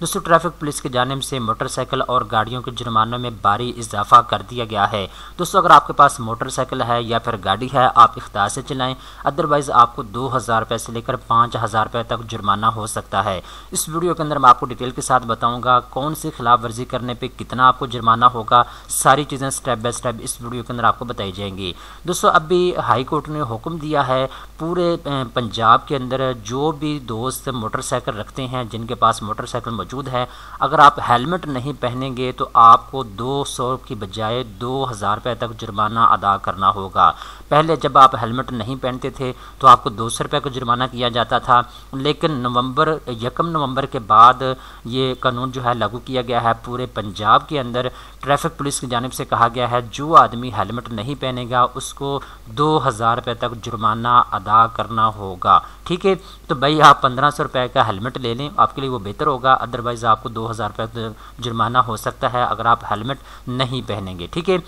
दोस्तों, traffic police की जानब से मोटरसाइकिल और गाड़ियों के जुर्मानों में भारी इजाफा कर दिया गया है। दोस्तों, अगर आपके पास मोटरसाइकिल है या फिर गाड़ी है, आप इख्तार से चलाएँ। अदरवाइज़ आपको दो हज़ार रुपये से लेकर पाँच हज़ार रुपये तक जुर्माना हो सकता है। इस वीडियो के अंदर मैं आपको डिटेल के साथ बताऊँगा कौन सी खिलाफ वर्जी करने पर कितना आपको जुर्माना होगा। सारी चीज़ें स्टेप बाई स्टेप इस वीडियो के अंदर आपको बताई जाएँगी। दोस्तों, अभी हाई कोर्ट ने हुक्म दिया है पूरे पंजाब के अंदर जो भी दोस्त मोटरसाइकिल रखते हैं, जिनके पास मोटरसाइकिल मौजूद है। अगर आप हेलमेट नहीं पहनेंगे तो आपको 200 की बजाय दो हज़ार रुपये तक जुर्माना अदा करना होगा। पहले जब आप हेलमेट नहीं पहनते थे तो आपको दो सौ रुपये का जुर्माना किया जाता था। लेकिन नवंबर, यकम नवंबर के बाद ये कानून जो है लागू किया गया है। पूरे पंजाब के अंदर ट्रैफ़िक पुलिस की जानब से कहा गया है, जो आदमी हेलमेट नहीं पहनेगा, उसको दो हज़ार रुपये तक जुर्माना अदा करना होगा। ठीक है तो भाई आप पंद्रह सौ रुपये का हेलमेट ले लें, आपके लिए वो बेहतर होगा अदरवाइज़ आपको दो हज़ार रुपये जुर्माना हो सकता है अगर आप हेलमेट नहीं पहनेंगे, ठीक है?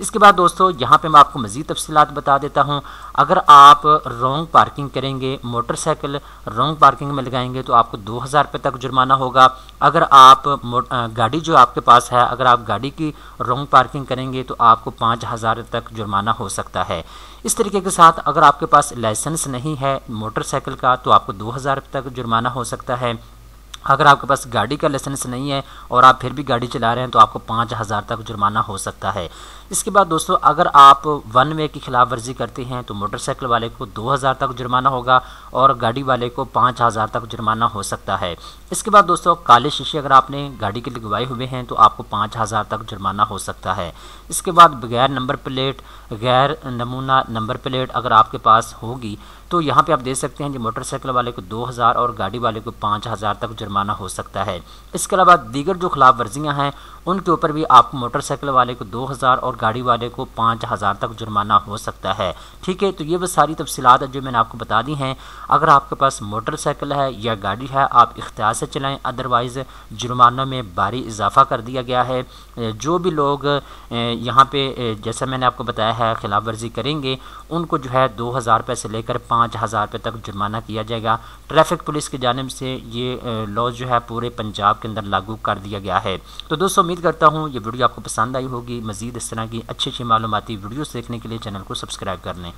इसके बाद दोस्तों, यहाँ पे मैं आपको मज़ीद तफसीत बता देता हूँ, अगर आप रॉन्ग पार्किंग करेंगे मोटरसाइकिल रॉन्ग पार्किंग में लगाएँगे तो आपको दो हज़ार रुपये तक जुर्माना होगा। अगर आप गाड़ी जो आपके पास है, अगर आप गाड़ी की रॉन्ग पार्किंग करेंगे तो आपको पाँच हज़ार तक जुर्माना हो सकता है। इस तरीके के साथ, अगर आपके पास लाइसेंस नहीं है मोटरसाइकिल का तो आपको दो हज़ार तक जुर्माना हो सकता है। अगर आपके पास गाड़ी का लाइसेंस नहीं है और आप फिर भी गाड़ी चला रहे हैं तो आपको पाँच हज़ार तक जुर्माना हो सकता है। इसके बाद दोस्तों, अगर आप वन वे की खिलाफ वर्जी करते हैं तो मोटरसाइकिल वाले को दो हज़ार तक जुर्माना होगा और गाड़ी वाले को पाँच हज़ार तक जुर्माना हो सकता है। इसके बाद दोस्तों, काले शीशे अगर आपने गाड़ी के लगवाए हुए हैं तो आपको पाँच हज़ार तक जुर्माना हो सकता है। इसके बाद बगैर नंबर प्लेट, गैर नमूना नंबर प्लेट अगर आपके पास होगी तो यहाँ पे आप देख सकते हैं कि मोटरसाइकिल वाले को 2000 और गाड़ी वाले को 5000 तक जुर्माना हो सकता है। इसके अलावा दीगर जो खिलाफ वर्जियाँ हैं, उनके ऊपर भी आप मोटरसाइकिल वाले को 2000 और गाड़ी वाले को 5000 तक जुर्माना हो सकता है। ठीक है तो ये वो सारी तफसीत जो मैंने आपको बता दी हैं। अगर आपके पास मोटरसाइकिल है या गाड़ी है, आप इख्तियार से चलाएँ अदरवाइज़ जुर्मानों में भारी इजाफा कर दिया गया है। जो भी लोग यहाँ पे जैसा मैंने आपको बताया है, खिलाफ वर्जी करेंगे, उनको जो है दो हज़ार रुपये से लेकर पाँच हज़ार रुपये तक जुर्माना किया जाएगा। ट्रैफ़िक पुलिस की जानब से ये लॉ जो है पूरे पंजाब के अंदर लागू कर दिया गया है। तो दोस्तों, उम्मीद करता हूँ ये वीडियो आपको पसंद आई होगी। मज़ीद इस तरह की अच्छी अच्छी मालूमती वीडियोज़ देखने के लिए चैनल को सब्सक्राइब कर लें।